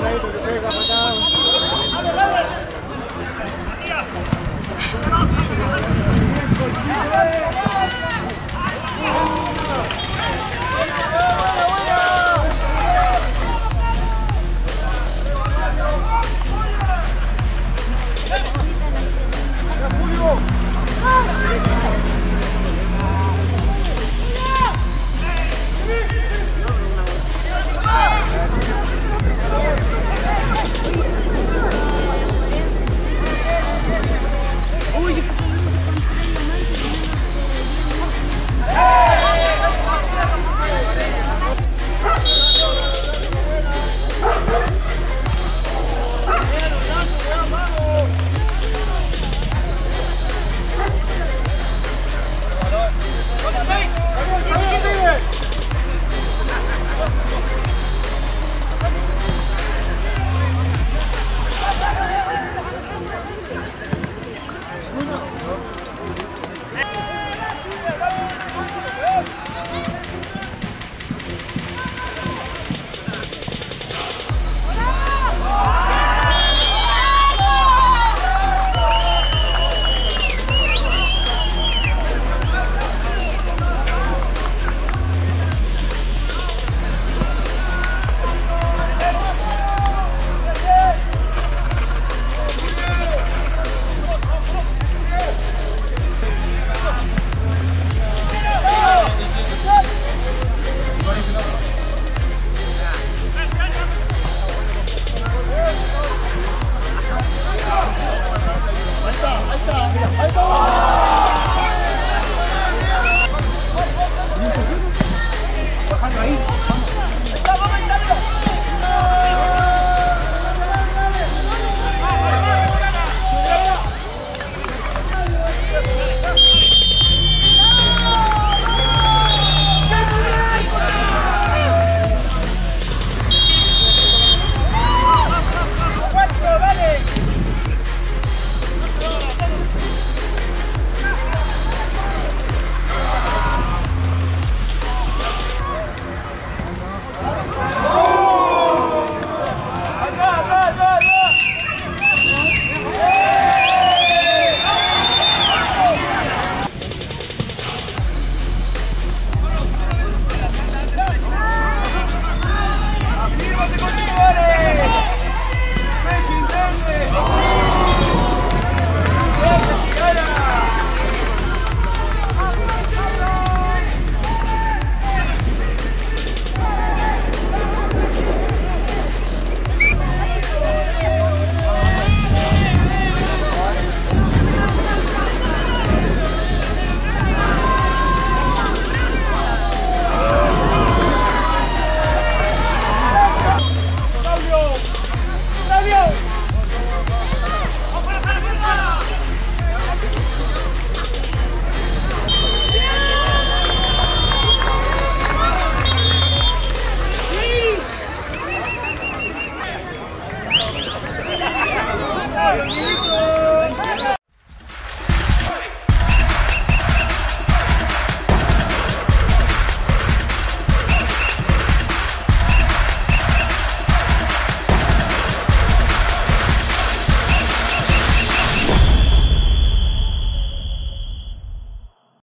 right 诶到